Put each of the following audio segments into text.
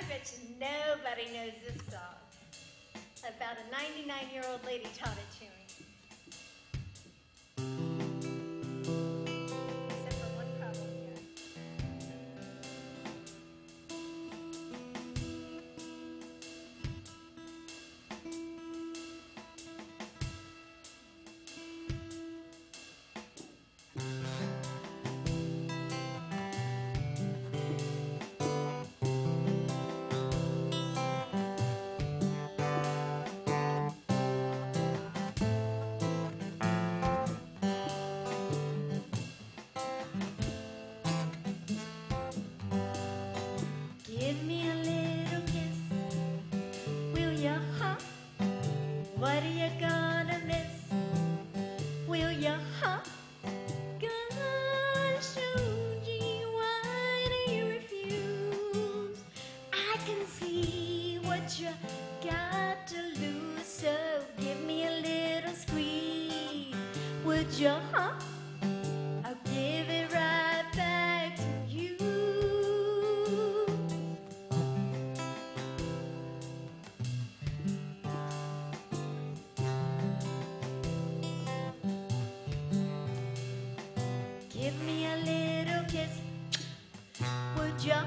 I bet you nobody knows this song. About a 99 year old lady taught it to me. Give me a little kiss, will ya, huh? What are you gonna miss? Will ya, huh? Gosh, oh gee, why do you refuse? I can see what you got to lose, so give me a little squeeze, would ya, huh? Would?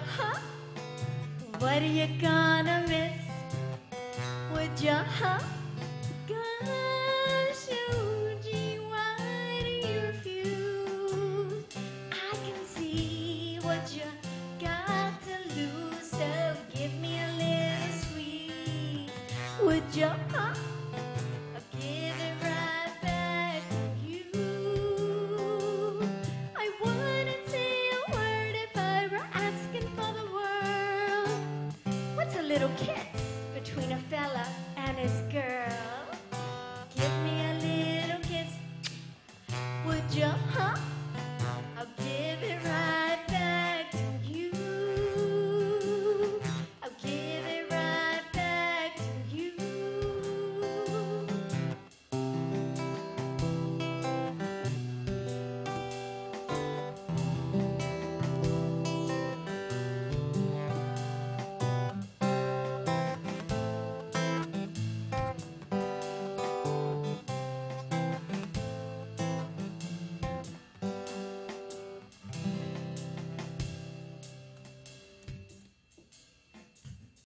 What are you gonna miss? Ya, huh? Gosh, do you refuse? I can see what you got to lose, so give me a little little?